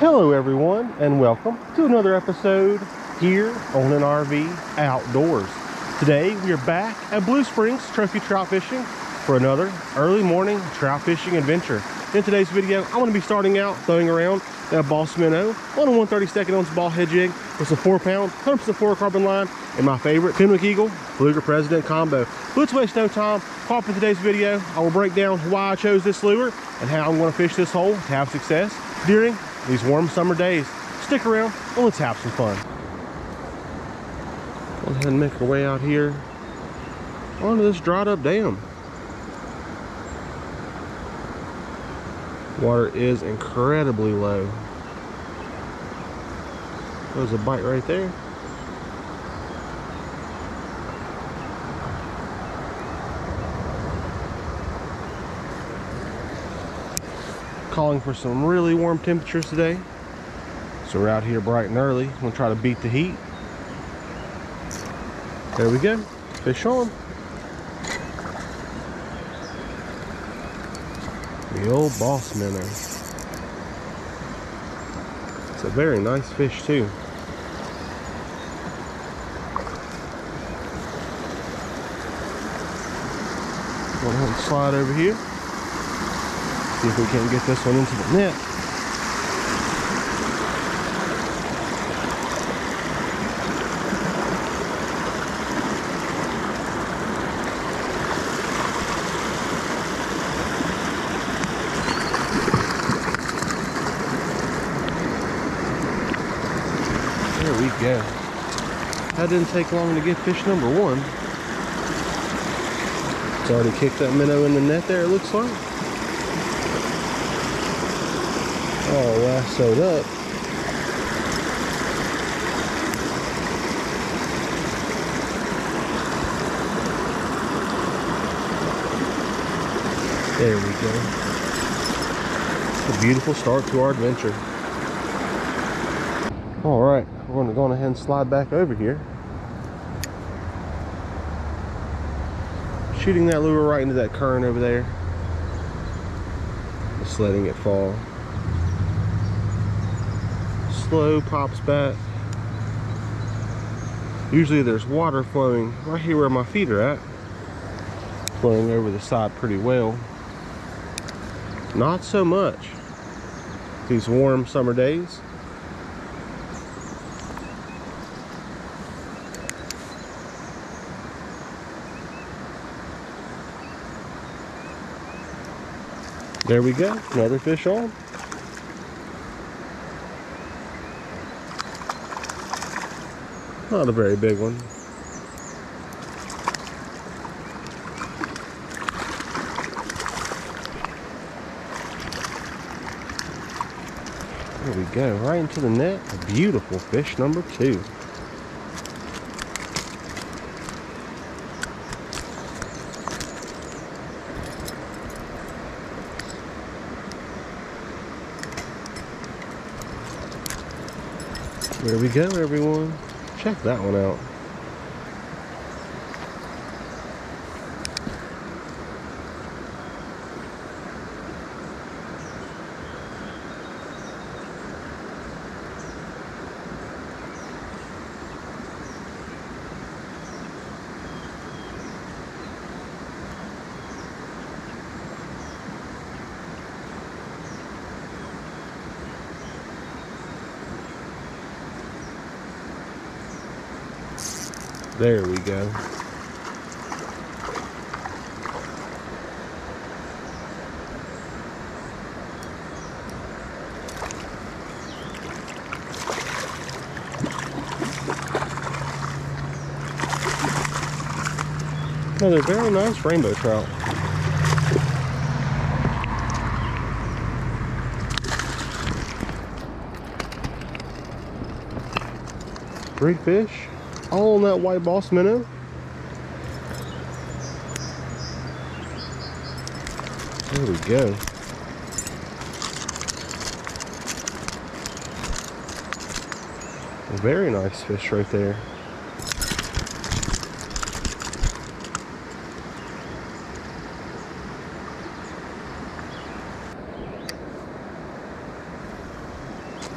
Hello everyone and welcome to another episode here on NRV Outdoors. Today we are back at Blue Springs Trophy Trout Fishing for another early morning trout fishing adventure. In today's video, I'm going to be starting out throwing around that Boss Minnow on a 132nd ounce ball head jig with some 4 pound, 100% fluorocarbon line and my favorite Fenwick Eagle Pflueger President combo. Let's waste no time. Pop in today's video. I will break down why I chose this lure and how I'm going to fish this hole to have success during these warm summer days. Stick around and let's have some fun. Go ahead and make our way out here onto this dried up dam. Water is incredibly low. There's a bite right there. Calling for some really warm temperatures today. So we're out here bright and early. I'm gonna try to beat the heat. There we go, fish on. The old boss minnow. It's a very nice fish too. Go ahead and slide over here. See if we can get this one into the net. There we go. That didn't take long to get fish number one. It's already kicked that minnow in the net there, it looks like. All lassoed up. There we go. A beautiful start to our adventure. All right, we're going to go ahead and slide back over here. Shooting that lure right into that current over there. Just letting it fall slow, pops back. Usually there's water flowing right here where my feet are at. Flowing over the side pretty well. Not so much these warm summer days. There we go, another fish on. Not a very big one. There we go, right into the net. A beautiful fish number two. There we go, everyone. Check that one out. There we go. Another very nice rainbow trout. Great fish on that white boss minnow. There we go. Very nice fish right there.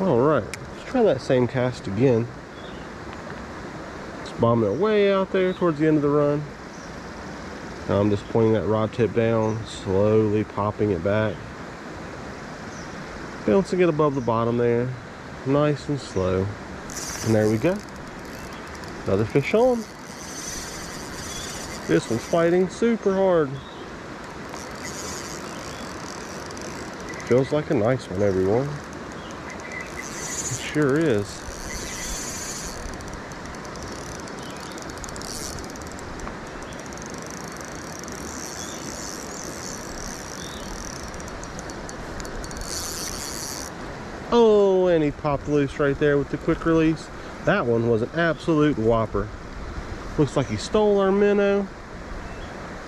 All right, let's try that same cast again. Bombing it way out there towards the end of the run. Now I'm just pointing that rod tip down, slowly popping it back. Bouncing it above the bottom there, nice and slow. And there we go. Another fish on. This one's fighting super hard. Feels like a nice one, everyone It sure is. He popped loose right there with the quick release. That one was an absolute whopper. Looks like he stole our minnow.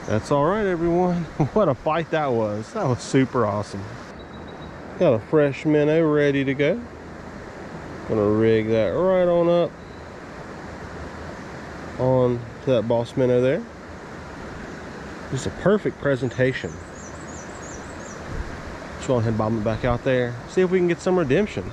That's all right, everyone. What a fight that was. That was super awesome. Got a fresh minnow ready to go. Gonna rig that right on up on to that boss minnow there. Just a perfect presentation. Let's go ahead and bomb it back out there. See if we can get some redemption.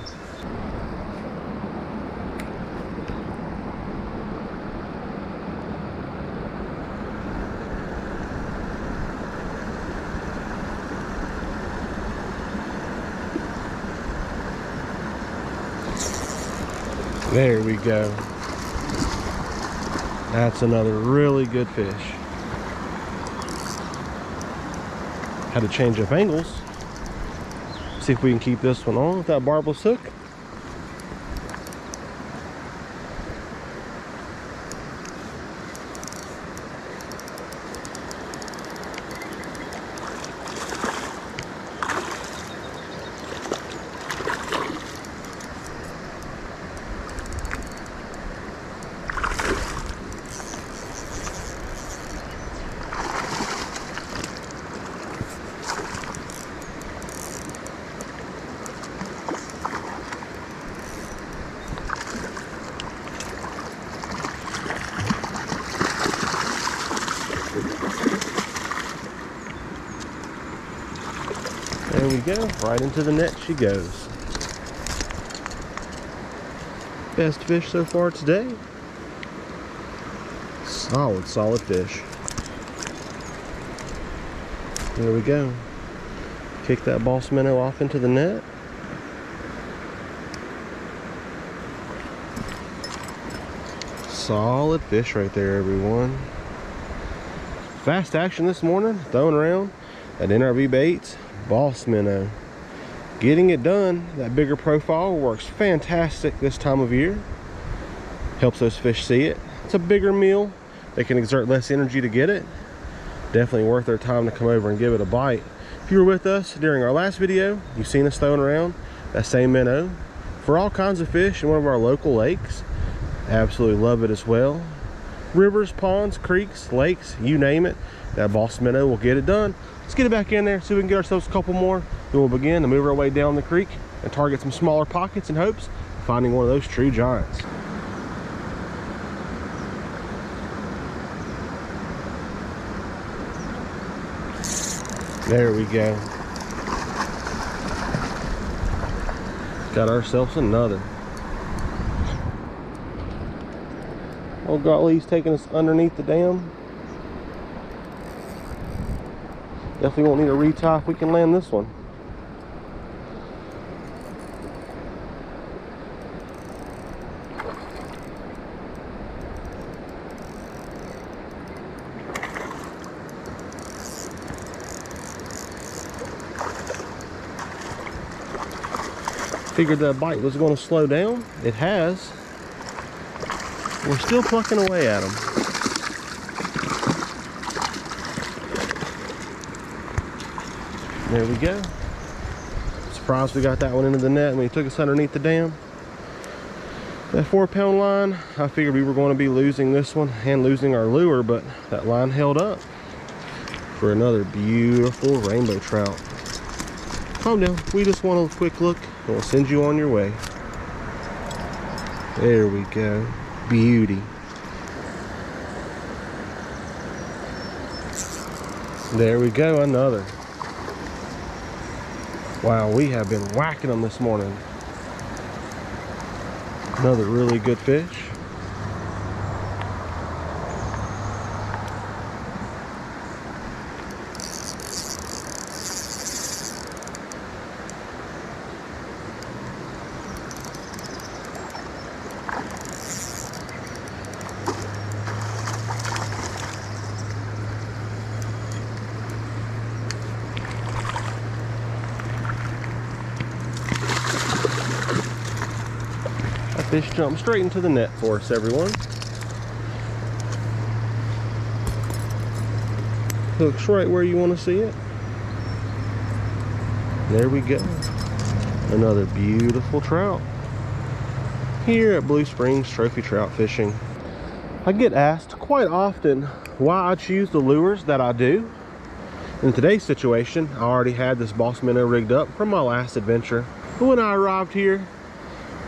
There we go. That's another really good fish. Had to change up angles. See if we can keep this one on with that barbless hook. There we go. Right into the net she goes. Best fish so far today. Solid, solid fish. There we go. Kick that boss minnow off into the net. Solid fish right there, everyone. Fast action this morning, throwing around at NRV Baits boss minnow. Uh, getting it done, that bigger profile works fantastic this time of year. Helps those fish see it. It's a bigger meal. They can exert less energy to get it. Definitely worth their time to come over and give it a bite. If you were with us during our last video, you've seen us throwing around that same minnow for all kinds of fish in one of our local lakes. Absolutely love it as well. Rivers, ponds, creeks, lakes, you name it, that boss minnow will get it done. Let's get it back in there, see if we can get ourselves a couple more. Then we'll begin to move our way down the creek and target some smaller pockets in hopes of finding one of those true giants. There we go. Got ourselves another. Oh golly, he's taking us underneath the dam. Definitely won't need a retie if we can land this one. Figured that bite was going to slow down. It has. We're still plucking away at them. There we go. Surprised we got that one into the net when he took us underneath the dam. That four pound line, I figured we were going to be losing this one and losing our lure, but that line held up for another beautiful rainbow trout. Oh, Calm down, we just want a quick look and we'll send you on your way. There we go, beauty. There we go, another. Wow, we have been whacking them this morning. Another really good fish. Fish jumped straight into the net for us, everyone. Hooks right where you want to see it. There we go. Another beautiful trout. Here at Blue Springs Trophy Trout Fishing. I get asked quite often why I choose the lures that I do. In today's situation, I already had this boss minnow rigged up from my last adventure. But when I arrived here,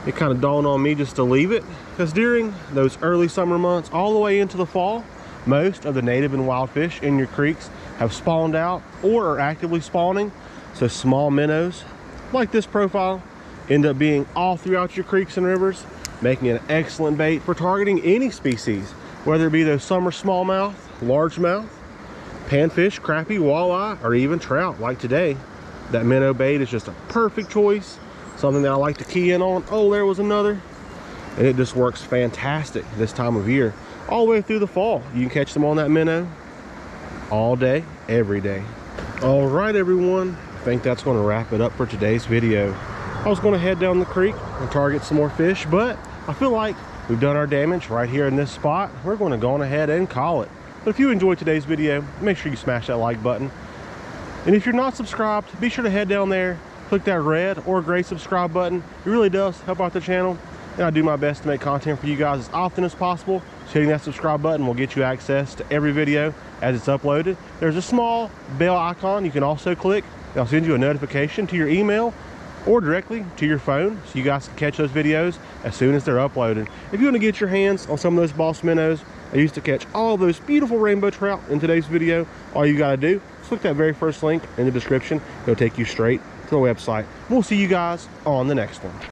it kind of dawned on me just to leave it. Because during those early summer months all the way into the fall most of the native and wild fish in your creeks have spawned out or are actively spawning. So small minnows like this profile end up being all throughout your creeks and rivers making an excellent bait for targeting any species whether it be those summer smallmouth largemouth panfish crappie walleye or even trout like today. That minnow bait is just a perfect choice something that I like to key in on. Oh, there was another. And it just works fantastic this time of year. All the way through the fall. You can catch them on that minnow all day, every day. All right, everyone. I think that's going to wrap it up for today's video. I was going to head down the creek and target some more fish, but I feel like we've done our damage right here in this spot. We're going to go on ahead and call it. But if you enjoyed today's video, make sure you smash that like button. And if you're not subscribed, be sure to head down there, click that red or gray subscribe button. It really does help out the channel. And I do my best to make content for you guys as often as possible. So hitting that subscribe button will get you access to every video as it's uploaded. There's a small bell icon you can also click. I'll send you a notification to your email or directly to your phone so you guys can catch those videos as soon as they're uploaded. If you want to get your hands on some of those boss minnows, I used to catch all those beautiful rainbow trout in today's video. All you got to do is click that very first link in the description. It'll take you straight to website. We'll see you guys on the next one.